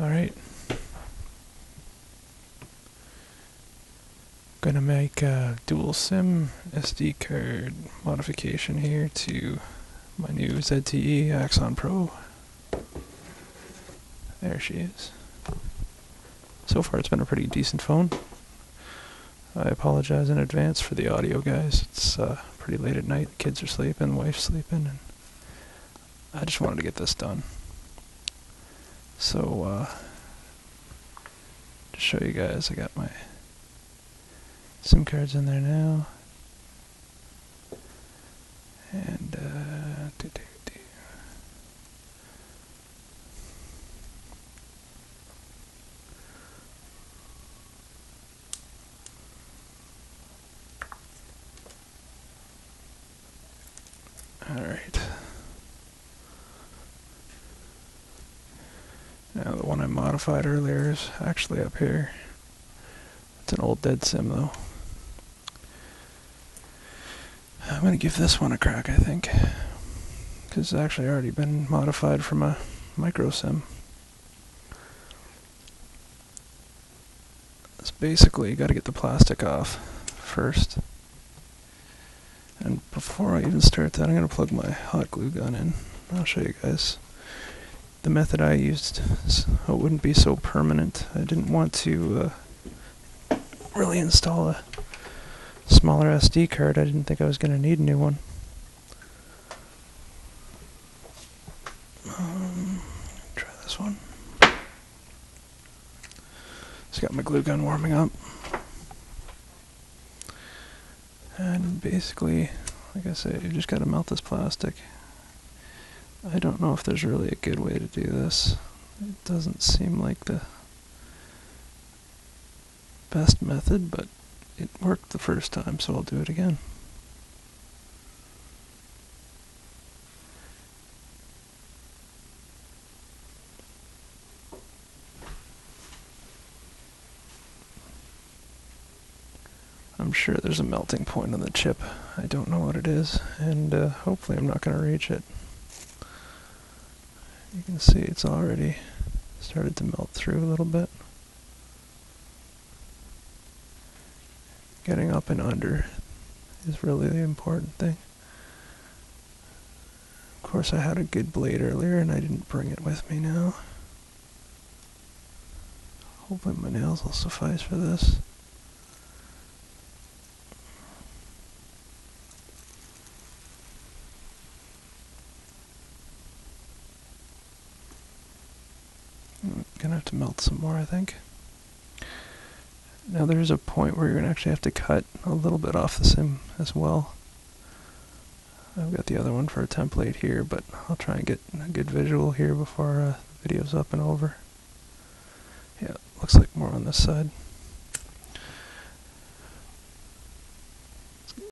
Alright. Gonna make a dual SIM SD card modification here to my new ZTE Axon Pro. There she is. So far it's been a pretty decent phone. I apologize in advance for the audio guys. It's uh, pretty late at night, the kids are sleeping, wife's sleeping, and I just wanted to get this done. So, uh, to show you guys, I got my SIM cards in there now. And, uh, doo -doo -doo. Alright. Now the one I modified earlier is actually up here. It's an old dead sim though. I'm gonna give this one a crack, I think. Because it's actually already been modified from a micro sim. It's basically, you gotta get the plastic off first. And before I even start that, I'm gonna plug my hot glue gun in. I'll show you guys the method I used so it wouldn't be so permanent. I didn't want to uh, really install a smaller SD card. I didn't think I was going to need a new one. Um, try this one. Just got my glue gun warming up. And basically, like I said, you just got to melt this plastic. I don't know if there's really a good way to do this. It doesn't seem like the best method, but it worked the first time, so I'll do it again. I'm sure there's a melting point on the chip. I don't know what it is, and uh, hopefully I'm not going to reach it. You can see it's already started to melt through a little bit. Getting up and under is really the important thing. Of course I had a good blade earlier and I didn't bring it with me now. Hopefully my nails will suffice for this. I'm gonna have to melt some more, I think. Now there's a point where you're gonna actually have to cut a little bit off the sim as well. I've got the other one for a template here, but I'll try and get a good visual here before uh, the video's up and over. Yeah, looks like more on this side.